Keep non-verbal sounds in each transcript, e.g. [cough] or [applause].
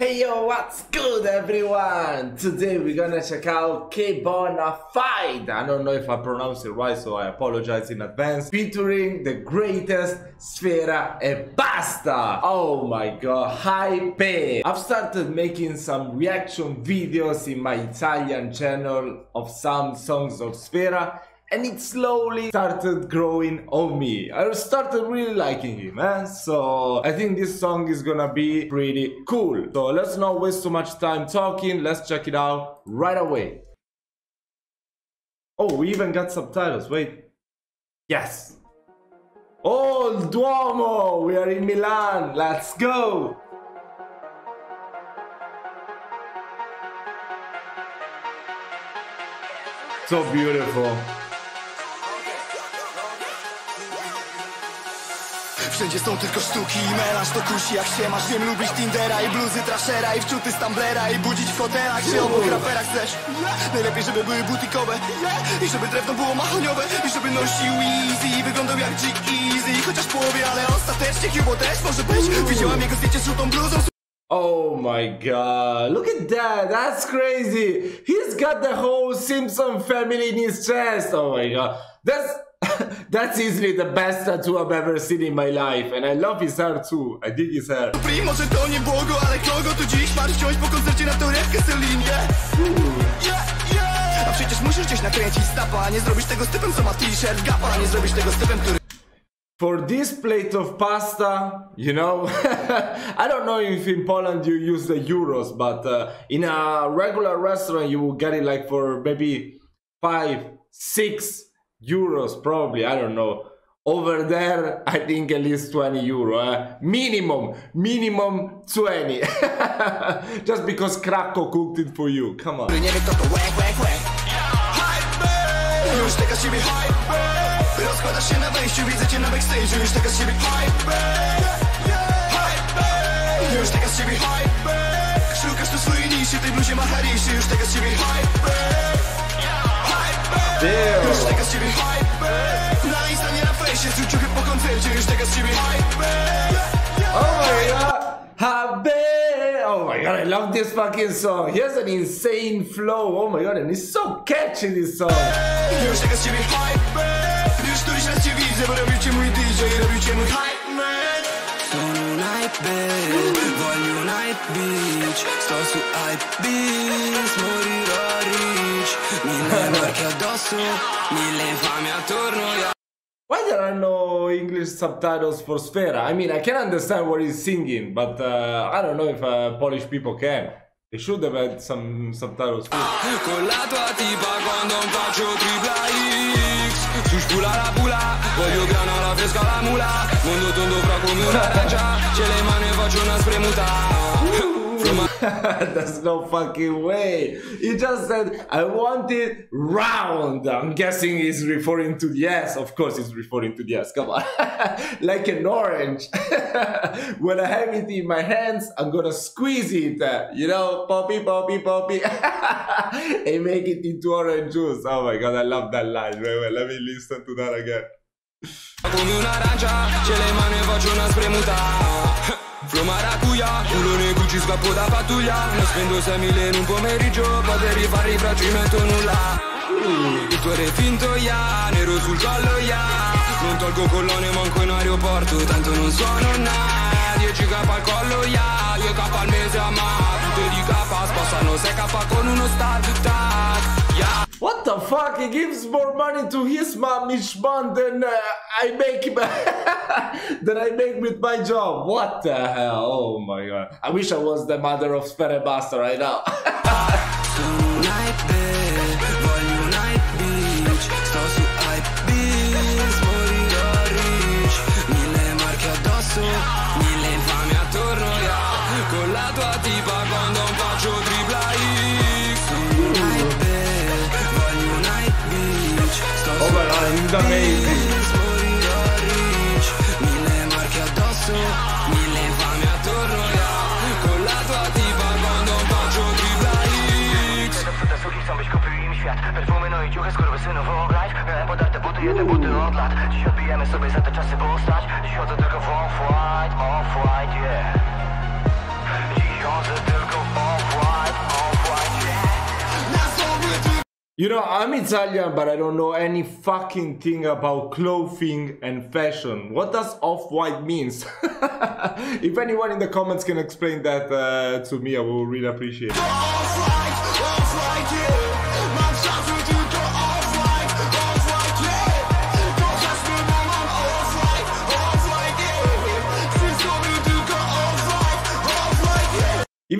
Hey yo, what's good everyone? Today we're gonna check out K-Bona Fight. I don't know if I pronounced it right, so I apologize in advance. Featuring the greatest Sfera e Basta. Oh my god, hype! I've started making some reaction videos in my Italian channel of some songs of Sfera and it slowly started growing on me. I started really liking him, man. So I think this song is gonna be pretty cool. So let's not waste so much time talking. Let's check it out right away. Oh, we even got subtitles. Wait. Yes. Oh, Duomo! We are in Milan. Let's go! So beautiful. Wszędzie są tylko sztuki i melanż to kusi jak się masz Wiem lubić Tindera i bluzy trashera I wczuty Stamblera i budzić w hotelach Czy obok raperach chcesz? Najlepiej żeby były butikowe I żeby drewno było mahoniowe I żeby nosił easy i wyglądał jak G Easy Chociaż połowie, ale ostatecznie Cubo też może być Widziałam jego zdjęcie z żółtą bluzą Oh my god, look at that, that's crazy. He's got the whole Simpson family in his chest. Oh my god, that's [laughs] That's easily the best tattoo I've ever seen in my life and I love his hair too. I dig his hair. Primo, że to nie Bogo, ale kogo tu dziś masz wziąć po koncercie na torebkę Celinie? Yeah, yeah. A przecież musisz gdzieś nakręcić stapa, a nie zrobisz tego z typem, co ma t-shirt gapa, a nie zrobisz tego z typem, który for this plate of pasta, you know, [laughs] I don't know if in Poland you use the euros, but uh, in a regular restaurant you will get it like for maybe five, six euros probably i don't know over there i think at least 20 euro eh? minimum minimum 20 just because Krakow cooked it for you come on Już taka z ciebie hype Szukasz tu swojej niszy, tej bluzie ma Już taka z ciebie hype Damn. Już taka z ciebie hype Na Insta, na fejsie Czuć ciuchy po koncercie Już taka z ciebie hype Oh my god Habe Oh my god, I love this fucking song. He has an insane flow. Oh my god, and it's so catchy this song. Już taka z ciebie hype Już któryś raz cię widzę Bo robił cię mój DJ Robił cię mój hype voglio un hype Sto su hype morirò rich Mille marche addosso, mille attorno. Why there are no English subtitles for Sfera? I mean, I can understand what he's singing, but uh, I don't know if uh, Polish people can. They should have had some subtitles too. Con la tua tipa quando non faccio tripla X. Su spula la pula, voglio grana la fresca la mula. Mondo tondo fra come un'arancia, ce le mani e faccio una spremuta [laughs] There's no fucking way. He just said, I want it round. I'm guessing he's referring to the S. Of course, he's referring to the S. Come on. [laughs] like an orange. [laughs] when I have it in my hands, I'm gonna squeeze it. Uh, you know, poppy, poppy, poppy. and make it into orange juice. Oh my god, I love that line. Wait, wait, let me listen to that again. Come un'arancia, ce le mani faccio una spremuta Flo maracuja, culone Gucci scappo da pattuglia Ne spendo 6000 in un pomeriggio Potevi fare rifraggimento nulla. Il tuo re finto ya, nero sul collo ya. Non tolgo collone manco in aeroporto Tanto non sono na 10k al collo ya 2k al mese a ma. Tutte di K spostano 6k con uno start tac Yeah What the fuck? He gives more money to his mom month than uh, I make [laughs] than I make with my job. What the hell? Oh my god! I wish I was the mother of Sfera Ebbasta right now. [laughs] Con la tua tipa he's amazing. Mille marche addosso, mille infami attorno Con la tua tipa quando faccio Perfumy, no i ciuchy, skurwysynów of life Miałem podarte buty, jedne buty od lat Dziś odbijemy sobie za te czasy Dziś You know, I'm Italian, but I don't know any fucking thing about clothing and fashion. What does off-white means? [laughs] if anyone in the comments can explain that uh, to me, I will really appreciate it.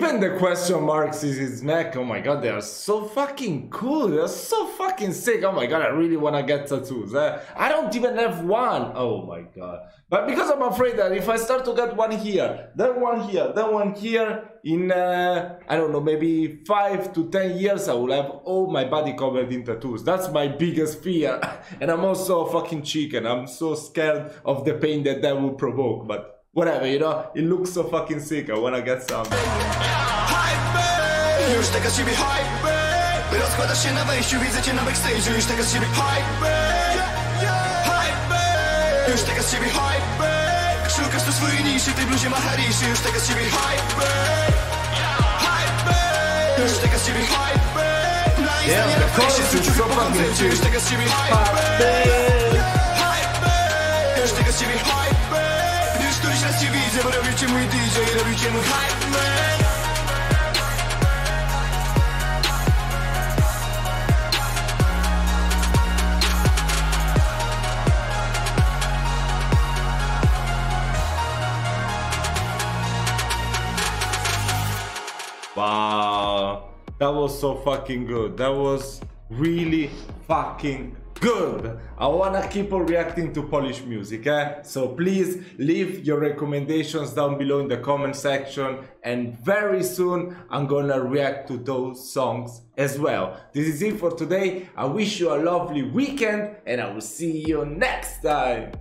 Even the question marks is his neck. Oh my god, they are so fucking cool. They're so fucking sick. Oh my god, I really want to get tattoos. I don't even have one. Oh my god. But because I'm afraid that if I start to get one here, then one here, then one here, in, uh, I don't know, maybe five to ten years, I will have all my body covered in tattoos. That's my biggest fear. [laughs] And I'm also a fucking chicken. I'm so scared of the pain that that will provoke. But whatever, you know, it looks so fucking sick. I want to get some. Już taka z ciebie hype Rozkładasz się na wejściu, widzę cię na backstage'u Już taka z ciebie hype Hype Już taka z ciebie hype Szukasz tu swojej niszy, tej bluzie ma hariszy Już taka z ciebie hype Hype Już taka z ciebie hype Na Yeah, Instagramie the na fejsie Rzucił so po fucking koncercie Już taka z ciebie hype Hype Już taka z ciebie hype Cię widzę, bo DJ Robił cię mój hype man Wow, that was so fucking good. That was really fucking good. I wanna keep on reacting to Polish music, eh? So please leave your recommendations down below in the comment section, and very soon I'm gonna react to those songs as well. This is it for today. I wish you a lovely weekend, and I will see you next time.